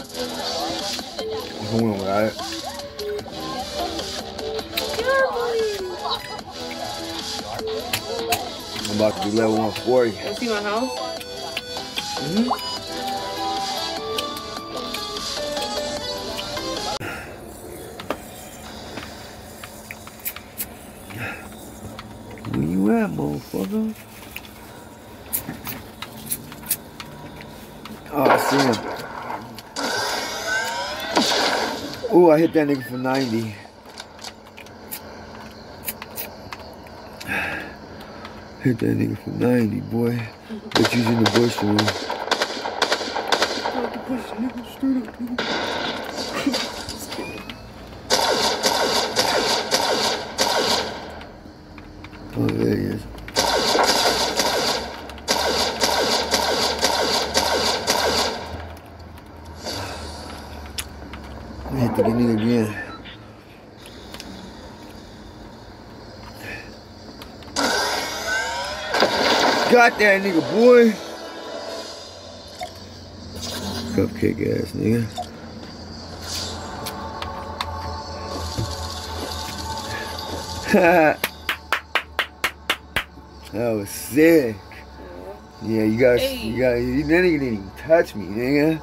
Who went right? I'm about to be level 140. You see my house? Mm-hmm. Where you at, motherfucker? Oh, I see him. Oh, I hit that nigga for 90. Hit that nigga for 90, boy. But you in the bush room. Oh, there he is. I hit the nigga again. Got that nigga, boy. Cupcake ass nigga. that was sick. Yeah, you got, Hey. you got, you didn't even touch me, nigga.